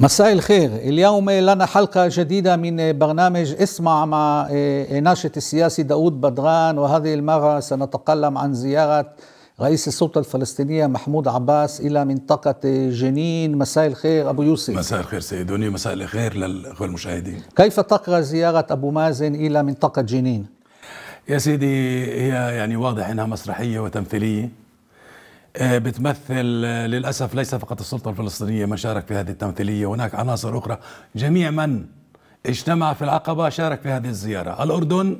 مساء الخير. اليوم لنا حلقة جديدة من برنامج اسمع مع ناشط السياسي داود بدران وهذه المرة سنتكلم عن زيارة رئيس السلطة الفلسطينية محمود عباس إلى منطقة جنين. مساء الخير أبو يوسف. مساء الخير سيدوني مساء الخير للأخوة المشاهدين. كيف تقرأ زيارة أبو مازن إلى منطقة جنين؟ يا سيدي هي يعني واضح أنها مسرحية وتمثيلية. بتمثل للأسف ليس فقط السلطة الفلسطينية من شارك في هذه التمثيلية هناك عناصر أخرى. جميع من اجتمع في العقبة شارك في هذه الزيارة. الأردن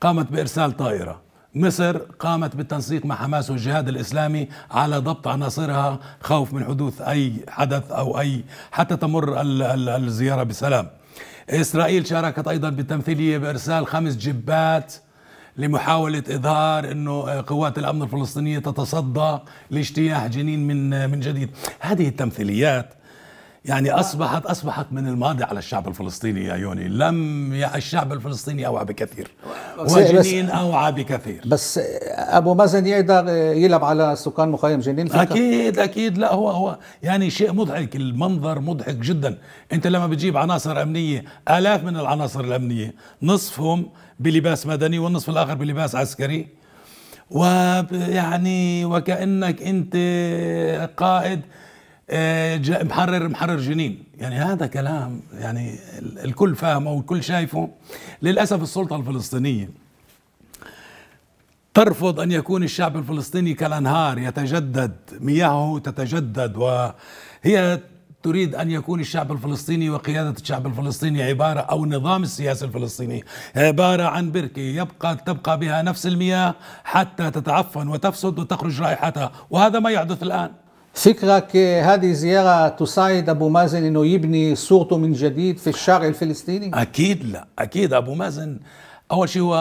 قامت بإرسال طائرة. مصر قامت بالتنسيق مع حماس والجهاد الإسلامي على ضبط عناصرها خوف من حدوث أي حدث أو أي حتى تمر الزيارة بسلام. إسرائيل شاركت أيضا بالتمثيلية بإرسال خمس جبات لمحاولة إظهار أنه قوات الأمن الفلسطينية تتصدى لاجتياح جنين من من جديد. هذه التمثيليات يعني أصبحت أصبحت من الماضي على الشعب الفلسطيني يا يوني. لم الشعب الفلسطيني أوعى بكثير. وجنين أوعى بكثير. بس أبو مازن يقدر يلعب على سكان مخيم جنين أكيد أكيد لا هو هو يعني شيء مضحك. المنظر مضحك جدا. أنت لما بتجيب عناصر أمنية آلاف من العناصر الأمنية نصفهم بلباس مدني والنصف الآخر بلباس عسكري. ويعني وكأنك أنت قائد محرر محرر جنين. يعني هذا كلام يعني الكل فاهمه والكل شايفه. للأسف السلطة الفلسطينية ترفض أن يكون الشعب الفلسطيني كالأنهار يتجدد مياهه تتجدد وهي تريد أن يكون الشعب الفلسطيني وقيادة الشعب الفلسطيني عبارة أو النظام السياسي الفلسطيني عبارة عن بركة يبقى تبقى بها نفس المياه حتى تتعفن وتفسد وتخرج رائحتها. وهذا ما يحدث الآن. فكرك هذه زيارة تساعد أبو مازن أنه يبني صورته من جديد في الشارع الفلسطيني؟ أكيد لا أكيد أبو مازن أول شيء هو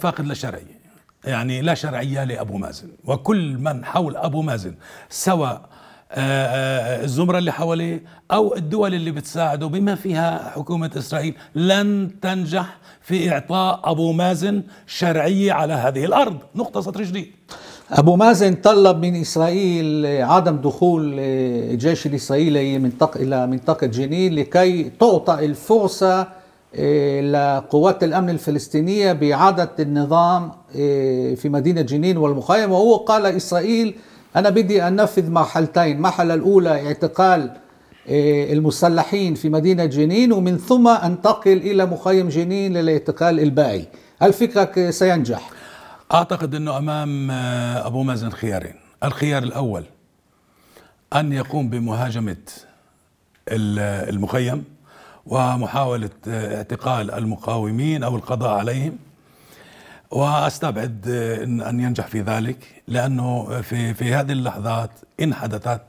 فاقد للشرعية يعني لا شرعية لأبو مازن. وكل من حول أبو مازن سواء الزمرة اللي حواليه أو الدول اللي بتساعده بما فيها حكومة إسرائيل لن تنجح في إعطاء أبو مازن شرعية على هذه الأرض. نقطة سطر جديد. أبو مازن طلب من إسرائيل عدم دخول الجيش الإسرائيلي منطقة إلى منطقة جنين لكي تعطى الفرصة لقوات الأمن الفلسطينية بإعادة النظام في مدينة جنين والمخيم وهو قال إسرائيل أنا بدي أنفذ مرحلتين المرحلة الأولى اعتقال المسلحين في مدينة جنين ومن ثم أنتقل إلى مخيم جنين للاعتقال الباقي هل فكرك سينجح؟ أعتقد أنه أمام أبو مازن خيارين. الخيار الأول أن يقوم بمهاجمة المخيم ومحاولة اعتقال المقاومين أو القضاء عليهم. وأستبعد أن ينجح في ذلك لأنه في في هذه اللحظات إن حدثت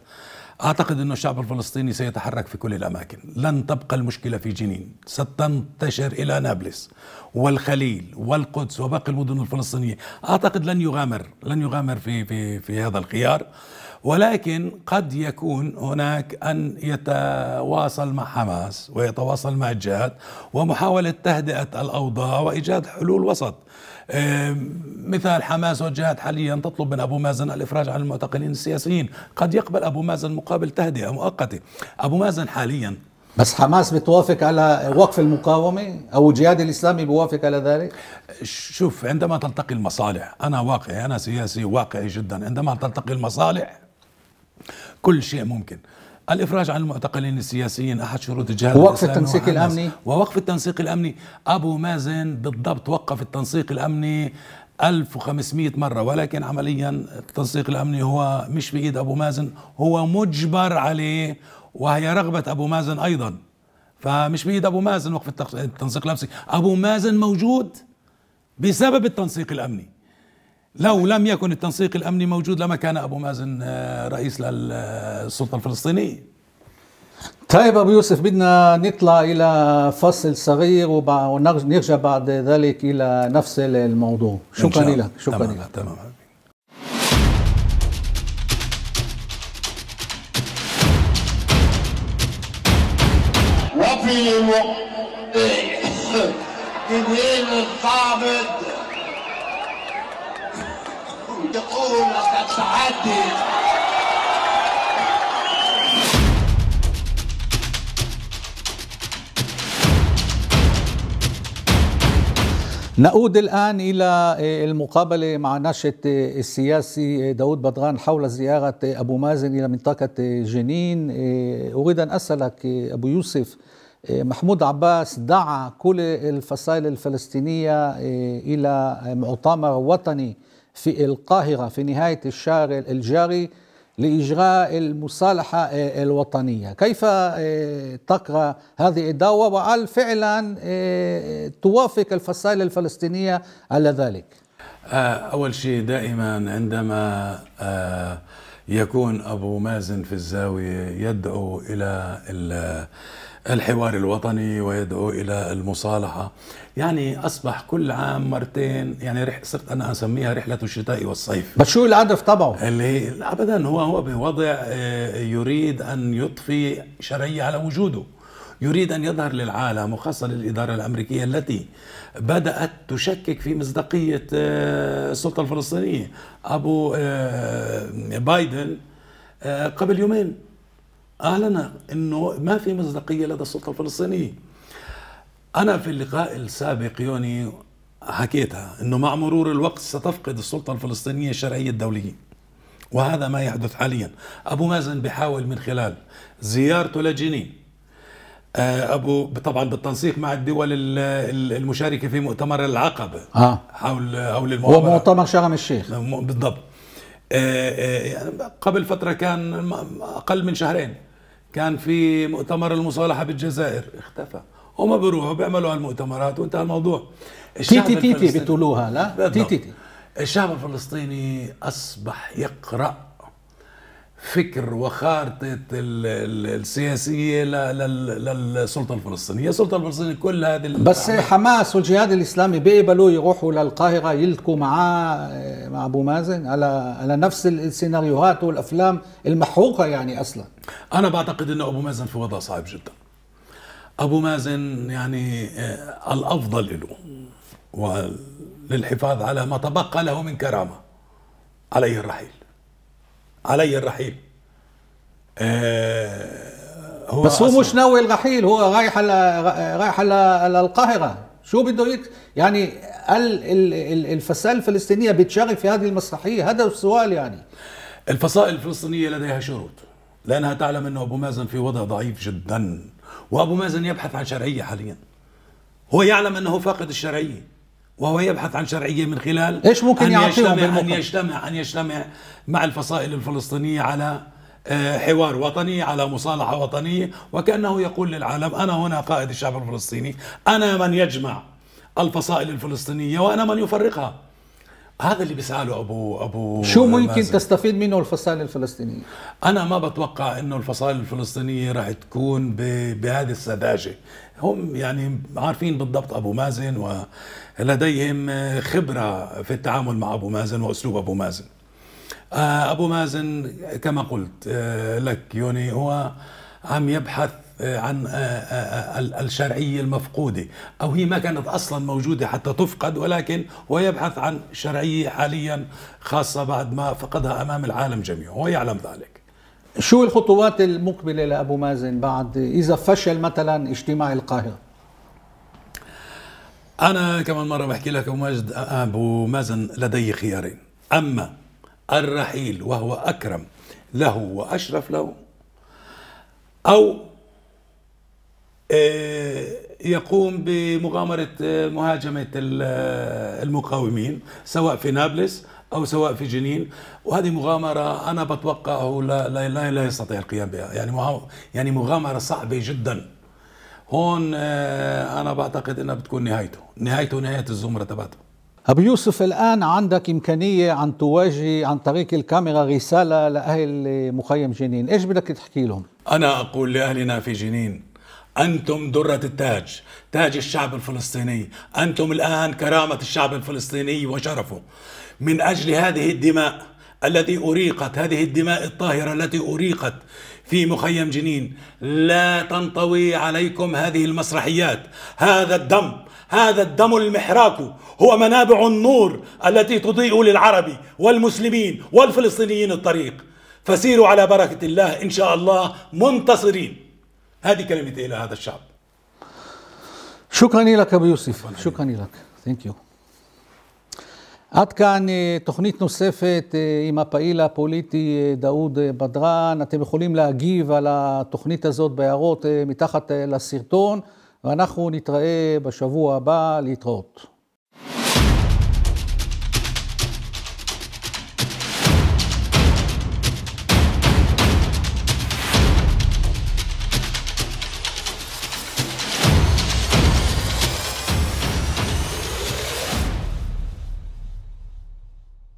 أعتقد إنه الشعب الفلسطيني سيتحرك في كل الأماكن، لن تبقى المشكلة في جنين، ستنتشر إلى نابلس والخليل والقدس وباقي المدن الفلسطينية، أعتقد لن يغامر لن يغامر في في في هذا الخيار. ولكن قد يكون هناك أن يتواصل مع حماس ويتواصل مع الجهاد ومحاولة تهدئة الأوضاع وإيجاد حلول وسط. مثال حماس والجهاد حاليا تطلب من أبو مازن الإفراج عن المعتقلين السياسيين، قد يقبل أبو مازن مقابل تهدئة مؤقتة، أبو مازن حاليا بس حماس بتوافق على وقف المقاومة أو الجهاد الإسلامي بيوافق على ذلك؟ شوف عندما تلتقي المصالح، أنا واقعي أنا سياسي واقعي جدا، عندما تلتقي المصالح كل شيء ممكن. الإفراج عن المعتقلين السياسيين أحد شروط الجهاد ووقف التنسيق الأمني؟ ووقف التنسيق الأمني. أبو مازن بالضبط وقف التنسيق الأمني 1500 مرة ولكن عمليا التنسيق الأمني هو مش بإيد أبو مازن هو مجبر عليه وهي رغبة أبو مازن أيضا. فمش بإيد أبو مازن وقف التنسيق الأمني. أبو مازن موجود بسبب التنسيق الأمني. لو لم يكن التنسيق الأمني موجود لما كان أبو مازن رئيس للسلطة الفلسطينية. طيب أبو يوسف بدنا نطلع إلى فصل صغير ونرجع بعد ذلك إلى نفس الموضوع. شكرا لك شكرا تمام لك تمام. وفي جبريل القابض تقول قد تعدي. نعود الآن إلى المقابلة مع ناشط السياسي داود بدران حول زيارة أبو مازن إلى منطقة جنين. أريد أن أسألك أبو يوسف محمود عباس دعا كل الفصائل الفلسطينية إلى مؤتمر وطني في القاهرة في نهاية الشهر الجاري لإجراء المصالحة آه، الوطنية. كيف آه، تقرأ هذه الدعوة؟ وهل فعلا آه، توافق الفصائل الفلسطينية على ذلك؟ أول شيء دائما عندما يكون أبو مازن في الزاوية يدعو إلى الحوار الوطني ويدعو إلى المصالحة. يعني أصبح كل عام مرتين يعني رح صرت أنا أسميها رحلة الشتاء والصيف. بس شو الهدف تبعه؟ اللي ابدا هو هو بوضع آه، يريد أن يضفي شرعية على وجوده. يريد أن يظهر للعالم وخاصة للإدارة الأمريكية التي بدأت تشكك في مصداقية آه، السلطة الفلسطينية. أبو آه، بايدن قبل يومين. أعلن إنه ما في مصداقية لدى السلطة الفلسطينية. أنا في اللقاء السابق يوني حكيتها إنه مع مرور الوقت ستفقد السلطة الفلسطينية الشرعية الدولية وهذا ما يحدث حاليا. أبو مازن بيحاول من خلال زيارته لجنين. آه، أبو طبعا بالتنسيق مع الدول المشاركة في مؤتمر العقبه آه. حول حول المؤامره هو مؤتمر شرم الشيخ. بالضبط. آه، قبل فترة كان أقل من شهرين. كان في مؤتمر المصالحة بالجزائر. اختفى. هم بيروحوا بيعملوا هالمؤتمرات وانتهى الموضوع. تي تي تي تي بتقولوها لا؟ تي تي تي. الشعب الفلسطيني أصبح يقرأ فكر وخارطة السياسية للسلطة الفلسطينية. السلطة الفلسطينية كل هذه بس حماس والجهاد الإسلامي بيقبلوا يروحوا للقاهرة يلتقوا معاه مع أبو مازن على على نفس السيناريوهات والأفلام المحروقة يعني أصلا. أنا بعتقد أن أبو مازن في وضع صعب جدا. أبو مازن يعني آه، الأفضل له وللحفاظ على ما تبقى له من كرامة عليه الرحيل. علي الرحيل. آه هو بس هو مش ناوي الرحيل هو رايح على رايح على القاهرة. شو بده يك يعني الفصائل الفلسطينية بتشارك في هذه المسرحية؟ هذا السؤال يعني. الفصائل الفلسطينية لديها شروط لأنها تعلم أنه أبو مازن في وضع ضعيف جدا وأبو مازن يبحث عن شرعية حاليا. هو يعلم أنه فاقد الشرعية. وهو يبحث عن شرعية من خلال إيش ممكن أن يجتمع أن يجتمع أن يجتمع مع الفصائل الفلسطينية على آه، حوار وطني على مصالحة وطنية وكأنه يقول للعالم أنا هنا قائد الشعب الفلسطيني أنا من يجمع الفصائل الفلسطينية وأنا من يفرقها. هذا اللي بيسعى له ابو أبو شو ممكن مازن. تستفيد منه الفصائل الفلسطينية؟ أنا ما بتوقع إنه الفصائل الفلسطينية راح تكون بهذه السذاجة، هم يعني عارفين بالضبط أبو مازن ولديهم خبرة في التعامل مع أبو مازن وأسلوب أبو مازن. آه، أبو مازن كما قلت آه، لك يوني هو عم يبحث عن الشرعية المفقودة. أو هي ما كانت أصلا موجودة حتى تفقد ولكن هو يبحث عن شرعية حاليا خاصة بعد ما فقدها أمام العالم جميعا هو يعلم ذلك. شو الخطوات المقبلة لأبو مازن بعد إذا فشل مثلا اجتماع القاهرة؟ أنا كمان مرة بحكي لك أبو ماجد أبو مازن لدي خيارين. أما الرحيل وهو أكرم له وأشرف له أو آه، يقوم بمغامرة آه، مهاجمة آه، المقاومين سواء في نابلس أو سواء في جنين. وهذه مغامرة أنا بتوقعه لا, لا, لا, لا يستطيع القيام بها. يعني يعني مغامرة صعبة جدا. هون أنا بعتقد أنها بتكون نهايته. نهايته نهاية الزمرة تبعته. أبو يوسف الآن عندك إمكانية أن تواجه عن طريق الكاميرا رسالة لأهل مخيم جنين. إيش بدك تحكي لهم؟ أنا أقول لأهلنا في جنين أنتم درة التاج تاج الشعب الفلسطيني. أنتم الآن كرامة الشعب الفلسطيني وشرفه. من أجل هذه الدماء التي أريقت هذه الدماء الطاهرة التي أريقت في مخيم جنين لا تنطوي عليكم هذه المسرحيات. هذا الدم هذا الدم المحراك هو منابع النور التي تضيء للعرب والمسلمين والفلسطينيين الطريق. فسيروا على بركة الله إن شاء الله منتصرين. هذه كلمتي إلى هذا الشعب شكرا لك أبو يوسف شكرا لك ثانك يو עד כאן אה, תוכנית נוספת אה, עם הפעיל הפוליטי אה, דאוד אה, בדרן. אתם יכולים להגיב על התוכנית הזאת בהערות אה, מתחת אה, לסרטון, ואנחנו נתראה בשבוע הבא להתראות.